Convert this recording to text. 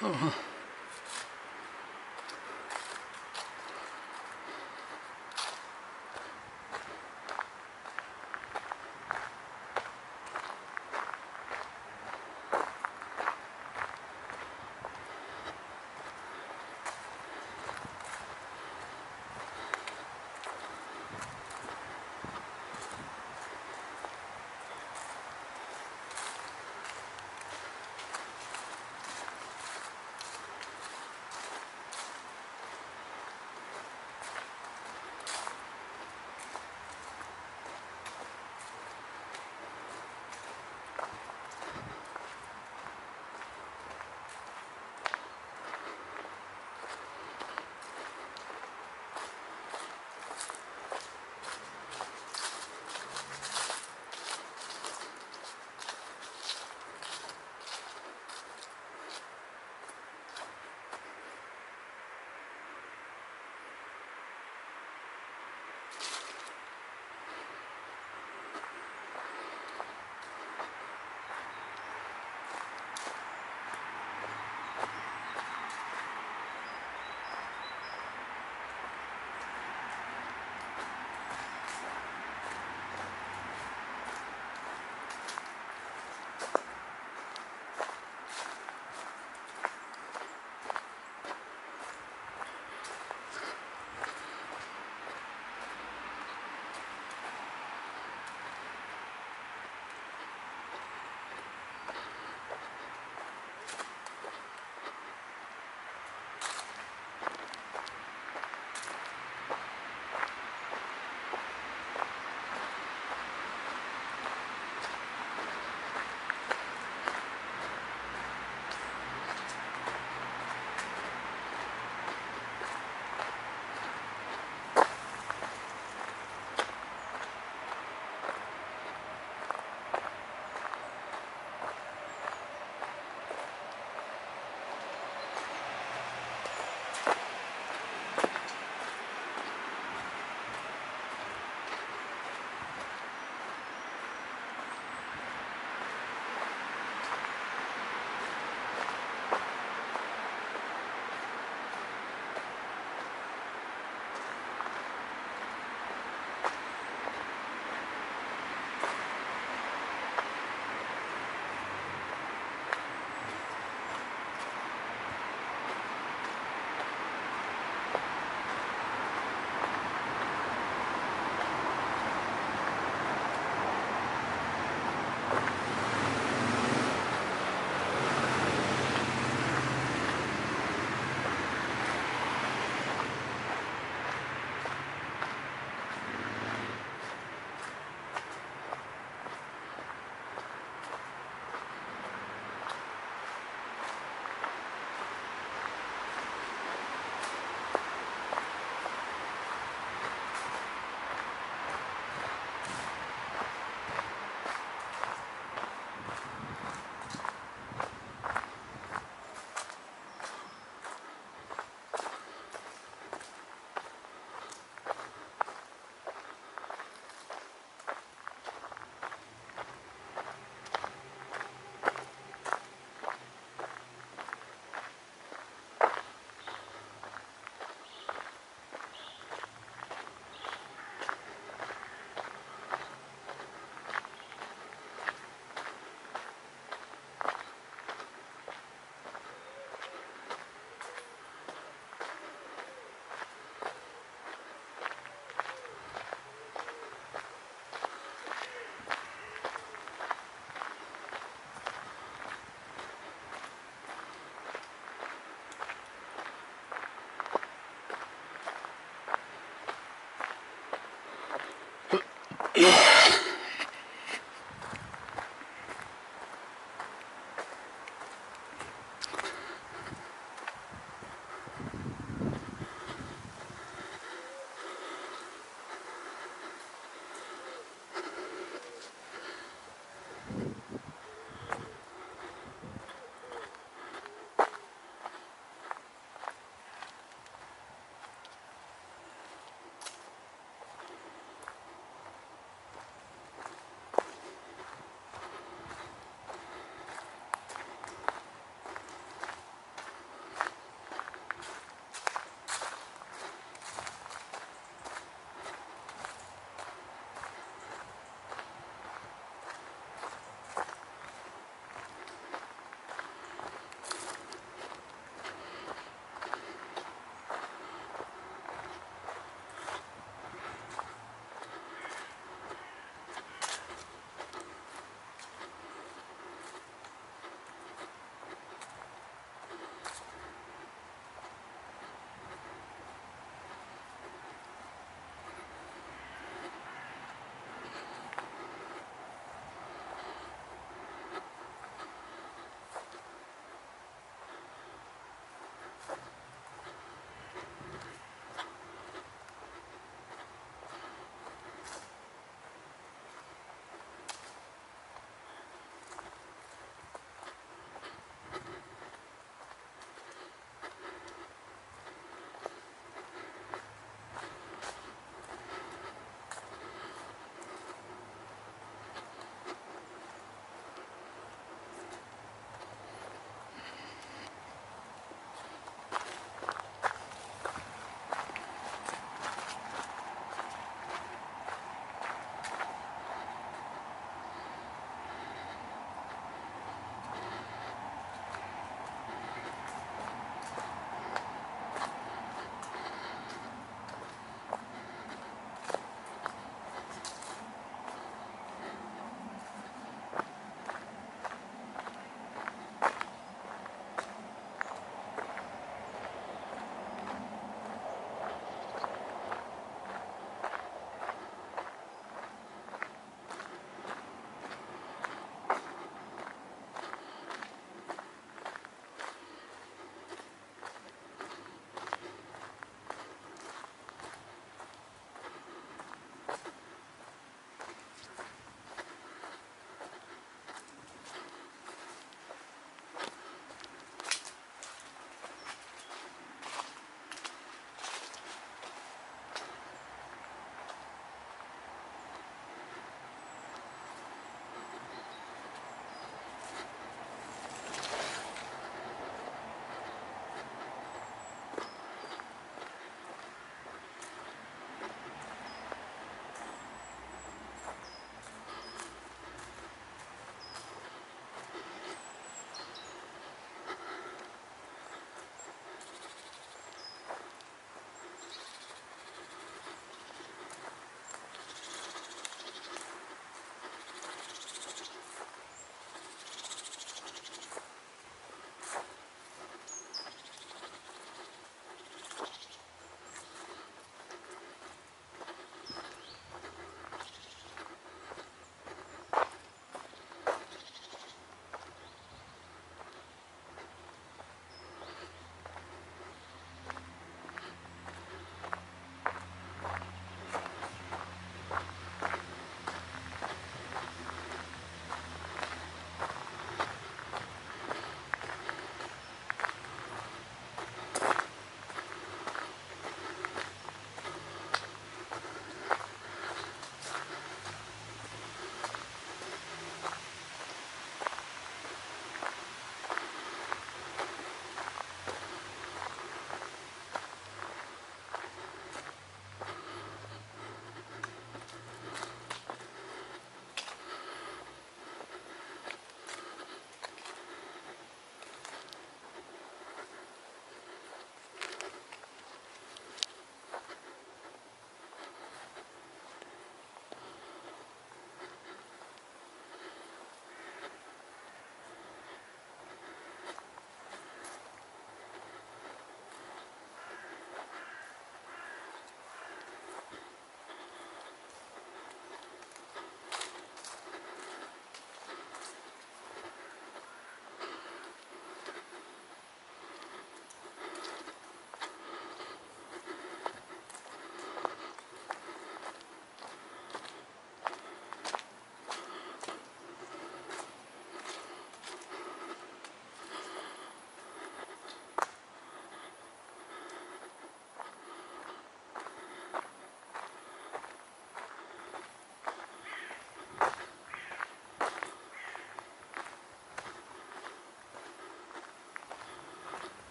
Yeah. Yeah.